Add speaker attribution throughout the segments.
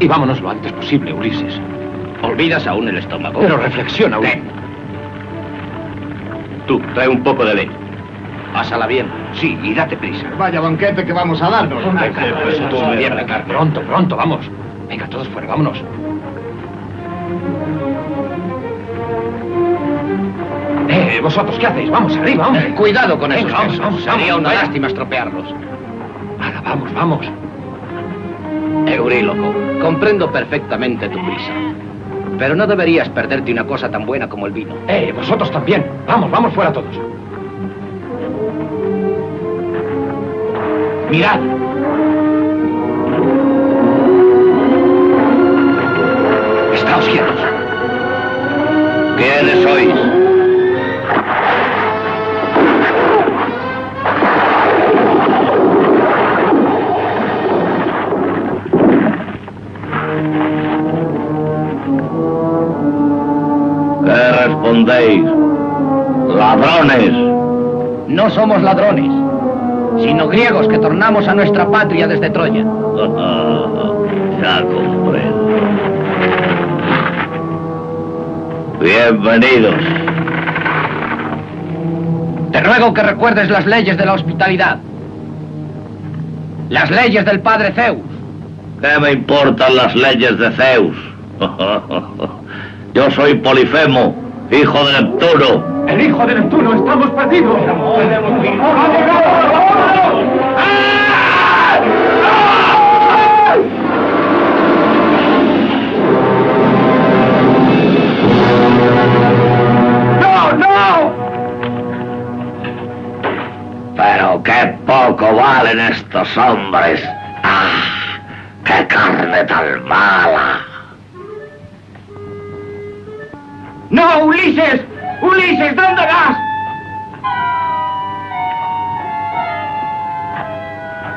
Speaker 1: Y vámonos lo antes posible, Ulises.
Speaker 2: ¿Olvidas aún el estómago?
Speaker 1: Pero reflexiona, Ulises.
Speaker 2: Tú, trae un poco de leña. Pásala bien.
Speaker 1: Sí, y date prisa.
Speaker 3: Vaya banquete que vamos a darnos.
Speaker 2: Pues tú me dieron la carne.
Speaker 1: Pronto, pronto, vamos. Venga, todos fuera, vámonos. Eh, vosotros, ¿qué hacéis? Vamos, arriba, vamos.
Speaker 2: Eh, cuidado con esos
Speaker 1: vamos,
Speaker 2: quesos.
Speaker 1: vamos,
Speaker 2: Sería
Speaker 1: vamos,
Speaker 2: una
Speaker 1: vaya.
Speaker 2: lástima estropearlos.
Speaker 1: Ahora, vamos, vamos.
Speaker 2: Euríloco, comprendo perfectamente tu prisa. Pero no deberías perderte una cosa tan buena como el vino.
Speaker 1: Eh, vosotros también. Vamos, vamos fuera todos. Mirad.
Speaker 2: ¡Ladrones!
Speaker 4: No somos ladrones, sino griegos que tornamos a nuestra patria desde Troya.
Speaker 2: ya comprendo. Bienvenidos.
Speaker 4: Te ruego que recuerdes las leyes de la hospitalidad. Las leyes del padre Zeus.
Speaker 2: ¿Qué me importan las leyes de Zeus? Yo soy Polifemo, hijo de Neptuno.
Speaker 1: El hijo de Neptuno, estamos perdidos. ¡No, no!
Speaker 2: Pero qué poco valen estos hombres. ¡Ah! ¡Qué carne tan mala!
Speaker 4: ¡No, Ulises! ¡Ulises, ¿dónde vas?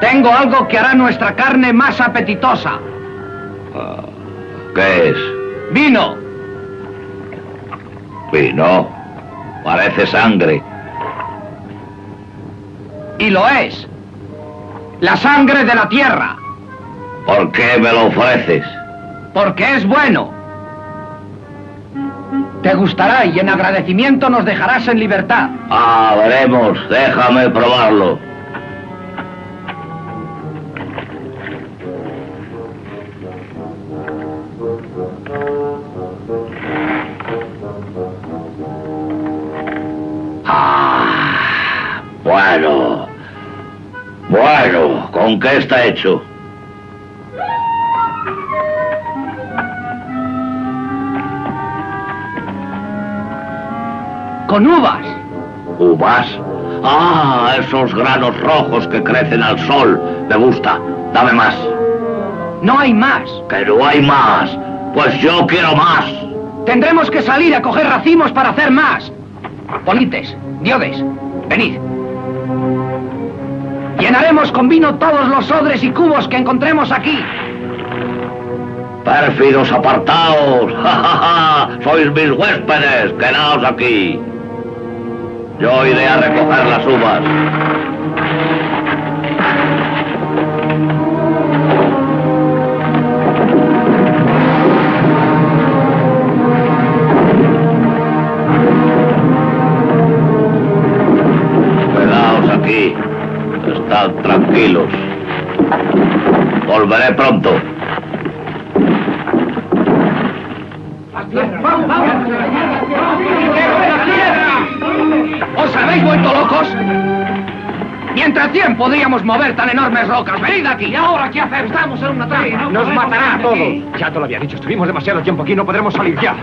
Speaker 4: Tengo algo que hará nuestra carne más apetitosa.
Speaker 2: ¿Qué es?
Speaker 4: Vino.
Speaker 2: Vino. Parece sangre.
Speaker 4: Y lo es. La sangre de la tierra.
Speaker 2: ¿Por qué me lo ofreces?
Speaker 4: Porque es bueno. Te gustará y en agradecimiento nos dejarás en libertad.
Speaker 2: Ah, veremos. Déjame probarlo. Ah, bueno. Bueno, ¿con qué está hecho?
Speaker 4: Con uvas.
Speaker 2: ¿Uvas? Ah, esos granos rojos que crecen al sol. Me gusta. Dame más.
Speaker 4: No hay más.
Speaker 2: Que no hay más. Pues yo quiero más.
Speaker 4: Tendremos que salir a coger racimos para hacer más. Polites, diodes, venid. Llenaremos con vino todos los odres y cubos que encontremos aquí.
Speaker 2: Pérfidos apartaos. ¡Ja, ja, ja! Sois mis huéspedes. Quedaos aquí. Yo iré a recoger las uvas.
Speaker 4: Mientras tiempo podríamos mover tan enormes rocas. ¡Venid aquí! ¿Y ahora qué hacer? Estamos en una trampa.
Speaker 1: Nos matará a todos. Ya te lo había dicho, estuvimos demasiado tiempo aquí, no podremos salir ya.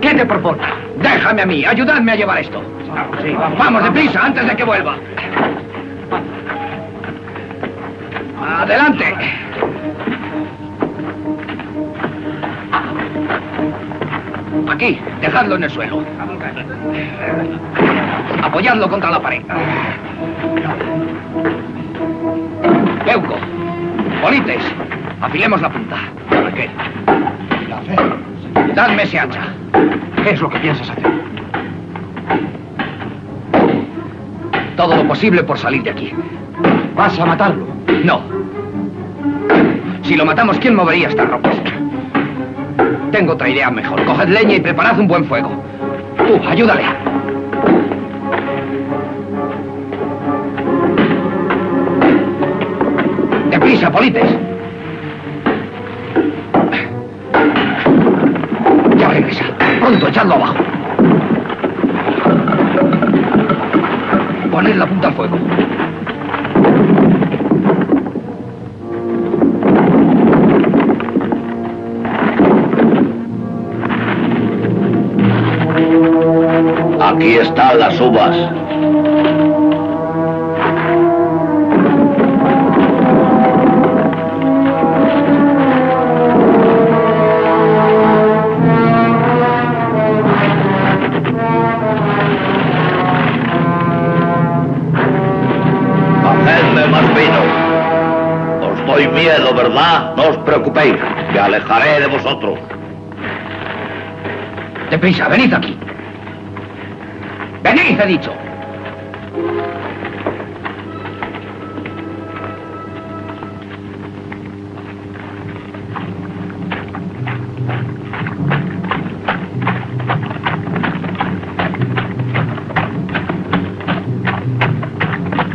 Speaker 4: ¿Qué te propone? Déjame a mí, ayudadme a llevar esto. vamos. deprisa, antes de que vuelva. Adelante. Aquí, dejadlo en el suelo. Apoyadlo contra la pared. Euco, Polites, afilemos la punta. ¿Para qué? Dadme ese hacha.
Speaker 1: ¿Qué es lo que piensas hacer?
Speaker 4: todo lo posible por salir de aquí.
Speaker 1: ¿Vas a matarlo?
Speaker 4: No. Si lo matamos, ¿quién movería estas ropas? Tengo otra idea mejor. Coged leña y preparad un buen fuego. Tú, ayúdale. Deprisa, Polites. Ya regresa. Pronto, echadlo abajo. Poned la punta al fuego.
Speaker 2: Aquí están las uvas. Hacedme más vino. Os doy miedo, ¿verdad? No os preocupéis. Me alejaré de vosotros.
Speaker 4: Deprisa, venid aquí. Venid, he dicho.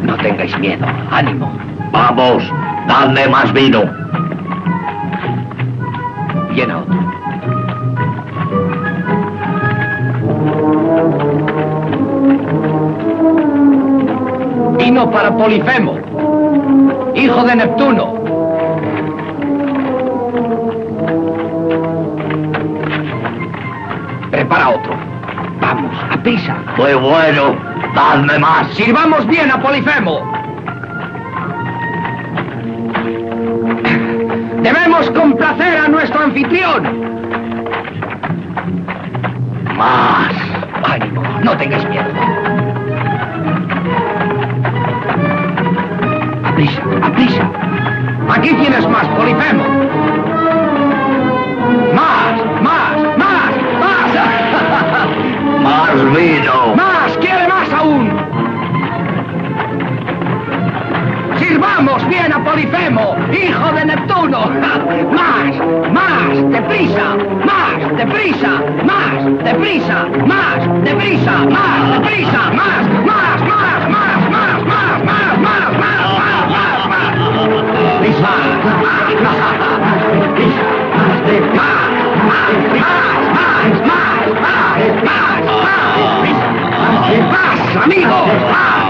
Speaker 4: No tengáis miedo, ánimo.
Speaker 2: Vamos, dadme más vino.
Speaker 4: Llena otro. Para Polifemo, hijo de Neptuno. Prepara otro. Vamos, a prisa.
Speaker 2: Muy bueno, dadme más.
Speaker 4: Sirvamos bien a Polifemo. Debemos complacer a nuestro anfitrión.
Speaker 2: Más.
Speaker 4: Ánimo, no tengáis miedo. Aprisa, aprisa. Aquí tienes más, Polifemo. Más, más, más, más.
Speaker 2: Más vino.
Speaker 4: ¡Más! ¡Quiere más aún! ¡Sirvamos bien a Polifemo, hijo de Neptuno! ¡Más! ¡Más! ¡Deprisa! ¡Más! ¡Deprisa! ¡Más! ¡Deprisa! ¡Más! ¡Deprisa! ¡Más! ¡Deprisa! ¡Más! ¡Más! ¡Más! ¡Más! ¡Más! ¡Más! ¡Deprisa! ¡Más, amigo! ¡Más!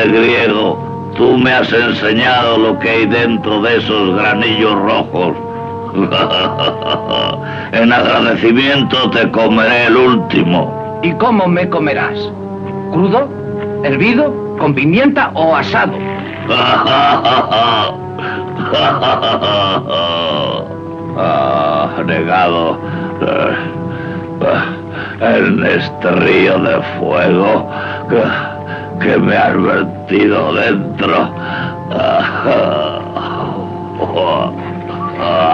Speaker 4: Griego, tú me has enseñado lo que hay dentro de esos granillos rojos. En agradecimiento te comeré el último. ¿Y cómo me comerás? ¿Crudo? ¿Hervido? ¿Con pimienta o asado?
Speaker 2: Ah, negado. eh, En este río de fuego que, me has vertido dentro.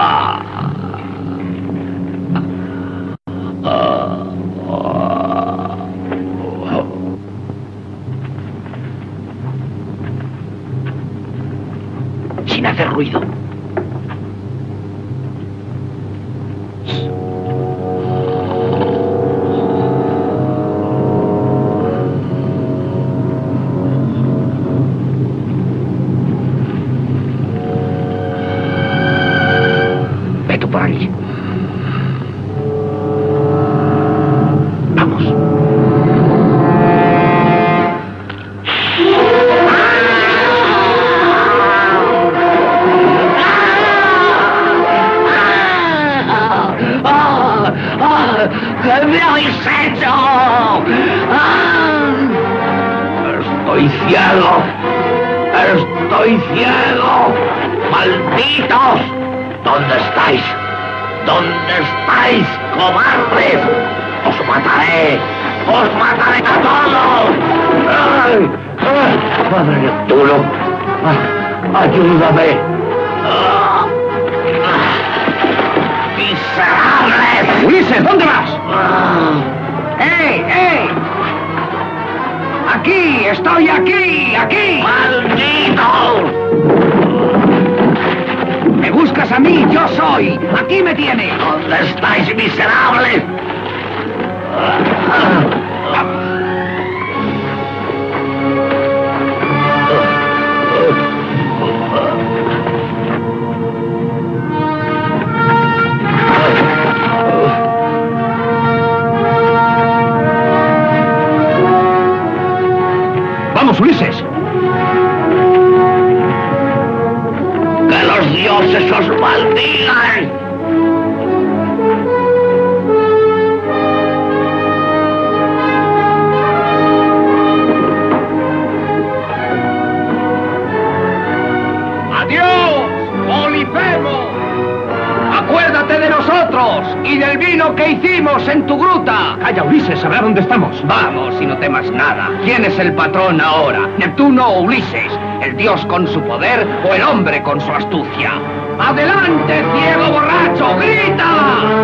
Speaker 2: Estoy ciego. Estoy ciego. Malditos. ¿Dónde estáis? ¿Dónde estáis, cobardes? Os mataré. Os mataré a todos. ¡Ay! ¡Ay! Padre Neptuno. Ayúdame. Ah, ah. ¡Miserables!
Speaker 4: Ulises, ¿dónde vas?
Speaker 2: Ah.
Speaker 4: ¡Ey, ey! Aquí, estoy aquí, aquí.
Speaker 2: ¡Malditos!
Speaker 4: ¿Me buscas a mí? Yo soy. Aquí me tienes.
Speaker 2: ¿Dónde estáis, miserables?
Speaker 1: ¡Vamos,
Speaker 4: Acuérdate de nosotros y del vino que hicimos en tu gruta.
Speaker 1: Calla, Ulises, sabrá dónde estamos.
Speaker 4: Vamos y no temas nada. ¿Quién es el patrón ahora? ¿Neptuno o Ulises? ¿El dios con su poder o el hombre con su astucia? ¡Adelante, ciego borracho! ¡Grita!